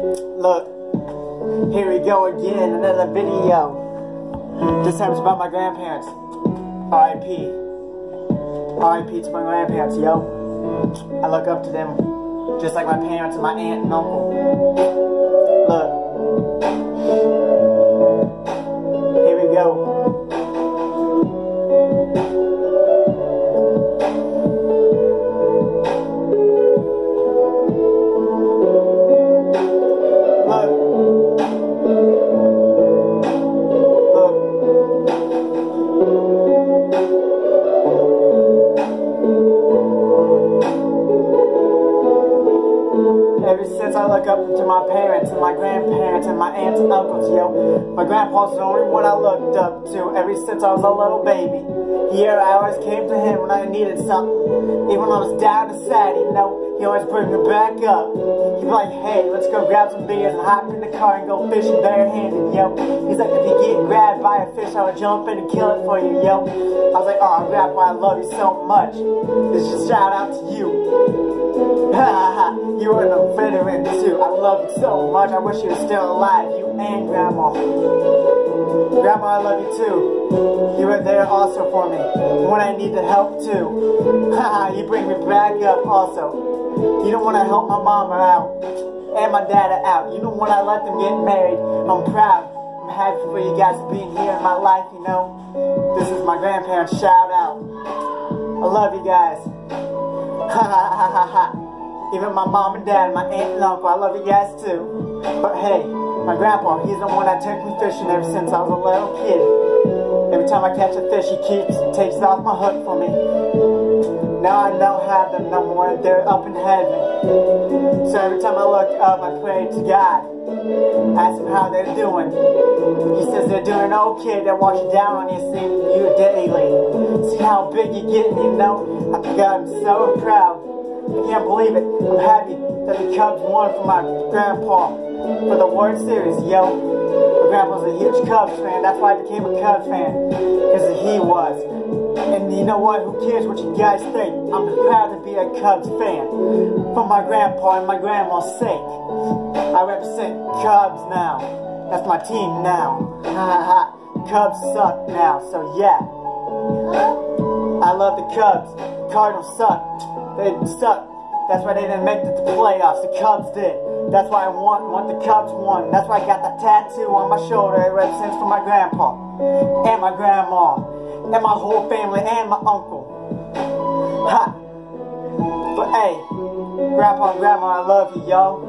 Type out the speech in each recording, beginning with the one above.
Look, here we go again, another video. This time it's about my grandparents. R.I.P. R.I.P. to my grandparents, yo. I look up to them just like my parents and my aunt and uncle. Look up to my parents and my grandparents and my aunts and uncles, yo. My grandpa's the only one I looked up to ever since I was a little baby. Here I always came to him when I needed something. Even when I was down and sad, you know, he always bring me back up. He'd be like, hey, let's go grab some beers and hop in the car and go fishing barehanded, yo. He's like, if you get grabbed by a fish, I would jump in and kill it for you, yo. I was like, oh, Grandpa, I love you so much. This is a shout out to you. You are a veteran too. I love you so much. I wish you were still alive, you and Grandma. Grandma, I love you too. You were there also for me when I needed help too. Haha, you bring me back up also. You don't want to help my mama out and my dad out. You know when I let them get married. I'm proud. I'm happy for you guys being here in my life, you know. This is my grandparents. Shout out. I love you guys. Ha ha ha ha ha. Even my mom and dad, my aunt and uncle, I love you guys too. But hey, my grandpa, he's the one that took me fishing ever since I was a little kid. Every time I catch a fish, he keeps, takes off my hook for me. Now I don't have them no more. They're up in heaven. So every time I look up, I pray to God. Ask him how they're doing. He says they're doing okay. They're watching down on you, seeing you daily. See how big you're getting, you know? I think I'm so proud. I can't believe it. I'm happy that the Cubs won for my grandpa for the World Series, yo. My grandpa's a huge Cubs fan. That's why I became a Cubs fan. Because he was. And you know what? Who cares what you guys think? I'm proud to be a Cubs fan. For my grandpa and my grandma's sake. I represent Cubs now. That's my team now. Ha ha ha. Cubs suck now, so yeah. I love the Cubs. Cardinals suck. They suck. That's why they didn't make it to the playoffs. The Cubs did. That's why I want, want the Cubs won. That's why I got that tattoo on my shoulder. It represents for my grandpa and my grandma and my whole family and my uncle. Ha! But hey, Grandpa and Grandma, I love you, yo.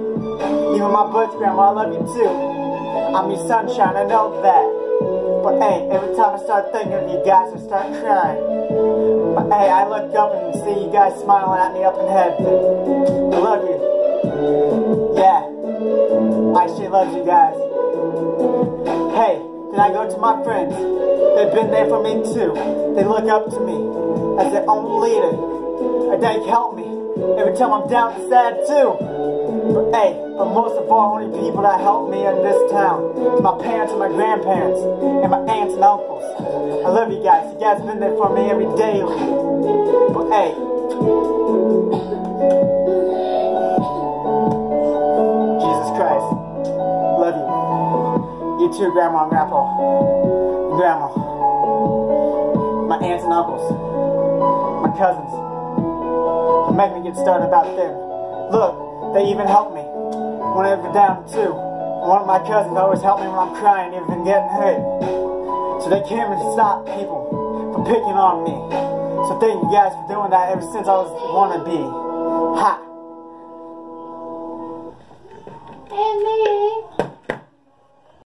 Even my birth grandma, I love you too. I'm your sunshine, I know that. But hey, every time I start thinking of you guys, I start crying. But hey, I look up and see you guys smiling at me up in heaven. I love you. Yeah. I sure loves you guys. Hey, then I go to my friends. They've been there for me too. They look up to me as their own leader. And they help me every time I'm down and sad too. But hey, but most of all, only people that help me in this town. My parents and my grandparents. And my aunts and uncles. I love you guys. You guys been there for me every day. But hey. Jesus Christ. Love you. You too, Grandma and Grandpa. Grandma. My aunts and uncles. My cousins. Don't make me get started about them. Look, they even help me when I'm down too. One of my cousins always help me when I'm crying, even getting hurt. So they came and stopped people from picking on me. So thank you guys for doing that ever since I was wanna be. Amen.